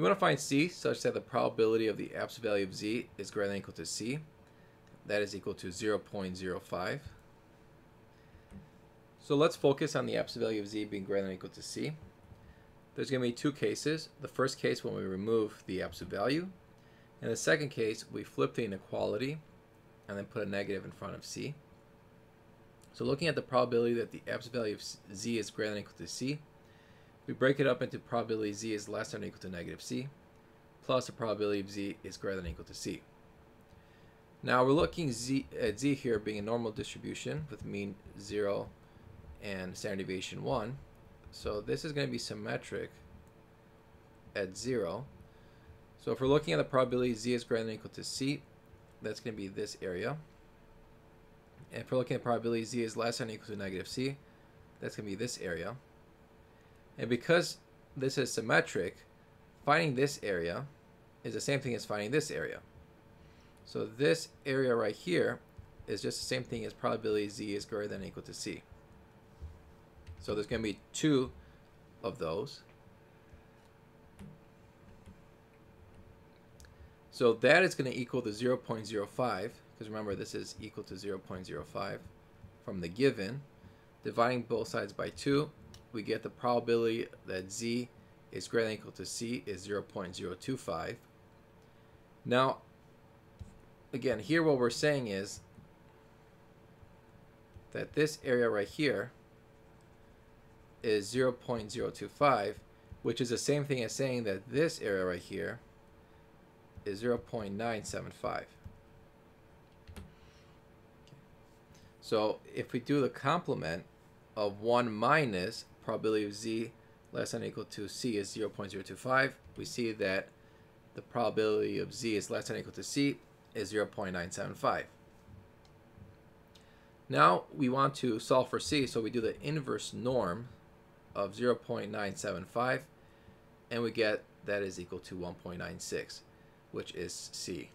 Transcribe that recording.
We want to find c such that the probability of the absolute value of z is greater than or equal to c. That is equal to 0.05. So let's focus on the absolute value of z being greater than or equal to c. There's going to be two cases. The first case when we remove the absolute value. In the second case, we flip the inequality and then put a negative in front of c. So looking at the probability that the absolute value of z is greater than or equal to c, we break it up into probability z is less than or equal to negative c, plus the probability of z is greater than or equal to c. Now we're looking z, at z here being a normal distribution with mean 0 and standard deviation 1. So this is going to be symmetric at 0. So if we're looking at the probability z is greater than or equal to c, that's going to be this area. And if we're looking at probability z is less than or equal to negative c, that's going to be this area. And because this is symmetric, finding this area is the same thing as finding this area. So this area right here is just the same thing as probability z is greater than or equal to c. So there's going to be two of those. So that is going to equal to 0.05, because remember this is equal to 0.05 from the given. Dividing both sides by 2, we get the probability that z is greater than equal to c is 0.025. Now, again, here what we're saying is that this area right here is 0.025, which is the same thing as saying that this area right here is 0.975. So if we do the complement of 1 minus probability of z less than or equal to c is 0.025, we see that the probability of z is less than or equal to c is 0.975. Now we want to solve for c, so we do the inverse norm of 0.975 and we get that is equal to 1.96 which is C.